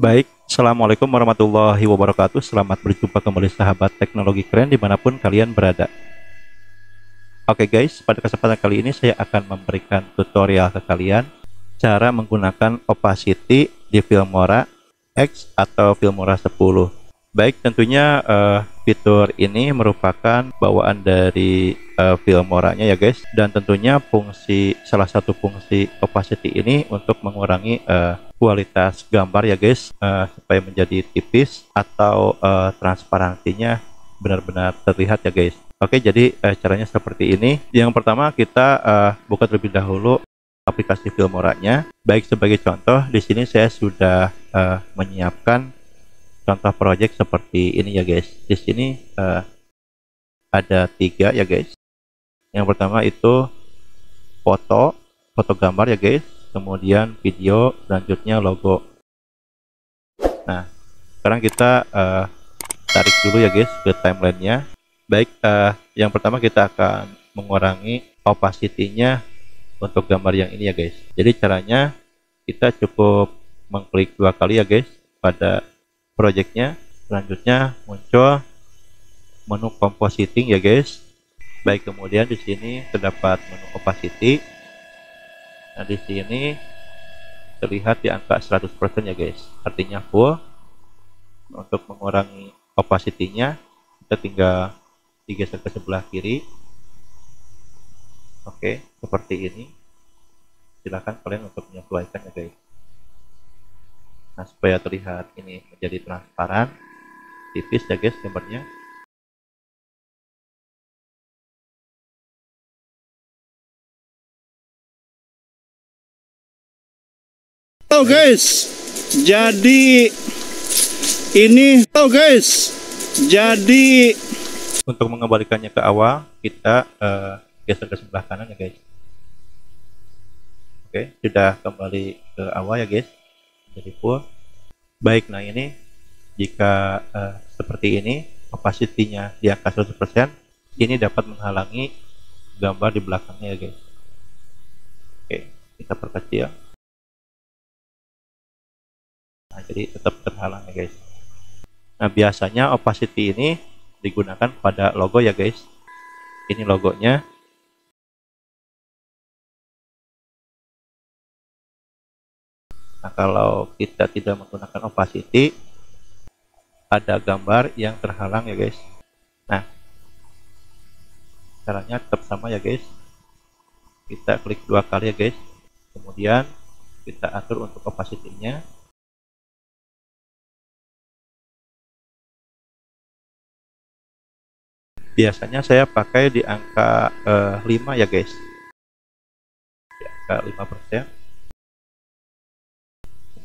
Baik, Assalamualaikum warahmatullahi wabarakatuh. Selamat berjumpa kembali sahabat teknologi keren di mana pun kalian berada. Oke guys, pada kesempatan kali ini saya akan memberikan tutorial ke kalian cara menggunakan opacity di Filmora X atau Filmora 10. Baik, tentunya uh, fitur ini merupakan bawaan dari uh, Filmoranya ya guys, dan tentunya fungsi salah satu fungsi opacity ini untuk mengurangi uh, kualitas gambar ya guys. Uh, supaya menjadi tipis atau uh, transparansinya benar-benar terlihat ya guys. Oke jadi uh, caranya seperti ini. Yang pertama kita uh, buka terlebih dahulu aplikasi Filmora-nya. Baik sebagai contoh di sini saya sudah uh, menyiapkan contoh project seperti ini ya guys di sini uh, ada tiga ya guys yang pertama itu foto foto gambar ya guys kemudian video, selanjutnya logo. Nah, sekarang kita uh, tarik dulu ya guys ke timelinenya. Baik, uh, yang pertama kita akan mengurangi opacity-nya untuk gambar yang ini ya guys. Jadi caranya kita cukup mengklik dua kali ya guys pada projectnya. Selanjutnya muncul menu compositing ya guys. Baik, kemudian di sini terdapat menu opacity Nah, di sini terlihat di angka 100% ya guys. Artinya full. Untuk mengurangi opacity-nya, kita tinggal digeser ke sebelah kiri. Oke, seperti ini. Silahkan kalian untuk menyesuaikan ya guys. Nah, supaya terlihat ini menjadi transparan, tipis ya guys gambarnya. Halo guys, jadi ini halo guys, jadi untuk mengembalikannya ke awal kita uh, geser ke sebelah kanan ya guys. Oke, sudah kembali ke awal ya guys, jadi full. Baik, nah ini jika uh, seperti ini opacity-nya di angka 100%, ini dapat menghalangi gambar di belakangnya ya guys. Oke, kita perkecil. Nah, jadi tetap terhalang ya guys. Nah, biasanya opacity ini digunakan pada logo ya guys. Ini logonya. Nah, kalau kita tidak menggunakan opacity, ada gambar yang terhalang ya guys. Nah, caranya tetap sama ya guys. Kita klik dua kali ya guys. Kemudian kita atur untuk opacity-nya biasanya saya pakai di angka eh, 5 ya guys di angka 5 persen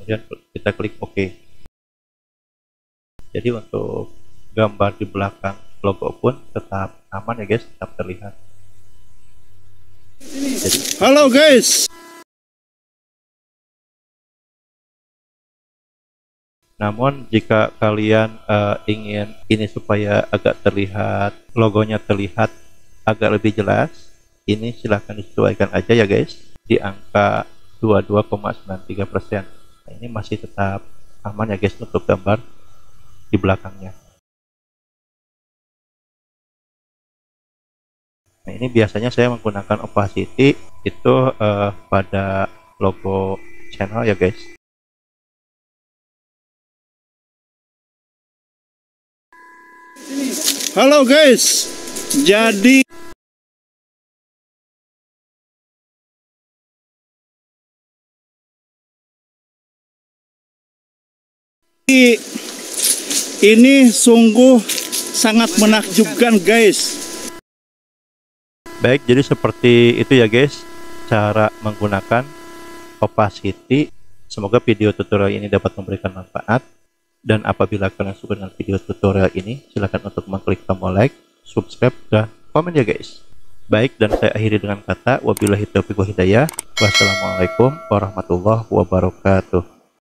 kemudian kita klik OK. Jadi untuk gambar di belakang logo pun tetap aman ya guys. Tetap terlihat. Jadi, halo guys. Namun jika kalian uh, ingin ini supaya agak terlihat logonya terlihat agak lebih jelas, ini silahkan disesuaikan aja ya guys di angka 22,93%. Nah, ini masih tetap aman ya guys untuk gambar di belakangnya. Nah, ini biasanya saya menggunakan opacity itu uh, pada logo channel ya guys. Halo guys, jadi ini sungguh sangat menakjubkan guys. Baik, jadi seperti itu ya guys, cara menggunakan opacity. Semoga video tutorial ini dapat memberikan manfaat. Dan apabila kalian suka dengan video tutorial ini, silahkan untuk mengklik tombol like, subscribe, dan komen ya guys. Baik, dan saya akhiri dengan kata wabillahi taufiq wa hidayah. Wassalamualaikum warahmatullahi wabarakatuh.